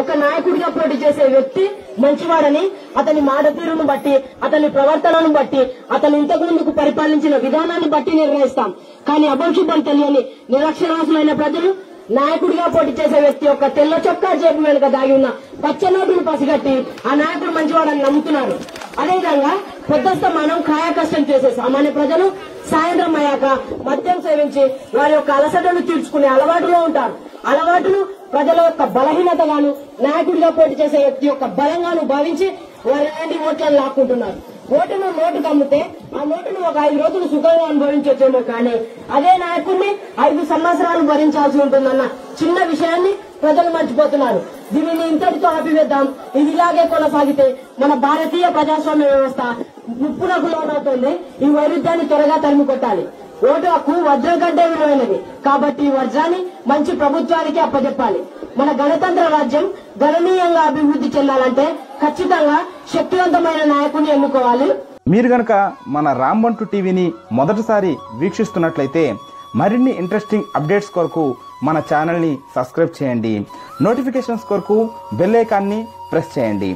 ఒక నాయకుడిగా పోటీ చేసే వ్యక్తి మంచివాడని అతని మాట తీరును బట్టి అతని ప్రవర్తనను బట్టి అతను ఇంతకు ముందుకు పరిపాలించిన విధానాన్ని బట్టి నిర్ణయిస్తాం. కానీ అభంశుభం తెలియని నిరక్షరాస్యులైన ప్రజలు నాయకుడిగా పోటీ చేసే వ్యక్తి యొక్క తెల్ల చొక్కా జేబు వెనుక దాగి ఉన్న పచ్చనోటును పసిగట్టి ఆ నాయకుడు మంచివాడని నమ్ముతున్నారు. అదేవిధంగా పొద్దస్తమానం కాయ కష్టం చేసే సామాన్య ప్రజలు సాయంత్రం అయ్యాక మద్యం సేవించి వారి యొక్క అలసటను తీర్చుకునే అలవాటులో ఉంటారు. అలవాటును ప్రజల యొక్క బలహీనతగాను నాయకుడిగా పోటీ చేసే వ్యక్తి యొక్క బలంగాను భావించి వారి ఓట్లను లాక్కుంటున్నారు. ఓటును నోటు కమ్మితే ఆ నోటును ఒక ఐదు రోజులు సుఖంగా అనుభవించవచ్చేమో కానీ అదే నాయకుడిని ఐదు సంవత్సరాలు భరించాల్సి ఉంటుందన్న చిన్న విషయాన్ని ప్రజలు మర్చిపోతున్నారు. దీనిని ఇంతటితో ఆపివేద్దాం. ఇది ఇలాగే కొనసాగితే మన భారతీయ ప్రజాస్వామ్య వ్యవస్థ ముప్పునకు లోనవుతుంది ఈ వైరుధ్యాన్ని త్వరగా తరిమి కొట్టాలి ఓటు హక్కు వజ్రం కంటే విలువైనది. కాబట్టి ఈ వజ్రాన్ని మంచి ప్రభుత్వానికి అప్పజెప్పాలి. మన గణతంత్ర రాజ్యం గణనీయంగా అభివృద్ధి చెందాలంటే ఖచ్చితంగా శక్తివంతమైన నాయకుని ఎన్నుకోవాలి. మీరు గనక మన రాంబంటు టీవీని మొదటిసారి వీక్షిస్తున్నట్లయితే మరిన్ని ఇంట్రెస్టింగ్ అప్డేట్స్ కొరకు మన ఛానల్ని సబ్స్క్రైబ్ చేయండి. నోటిఫికేషన్స్ కొరకు బెల్ ఐకాన్ని ప్రెస్ చేయండి.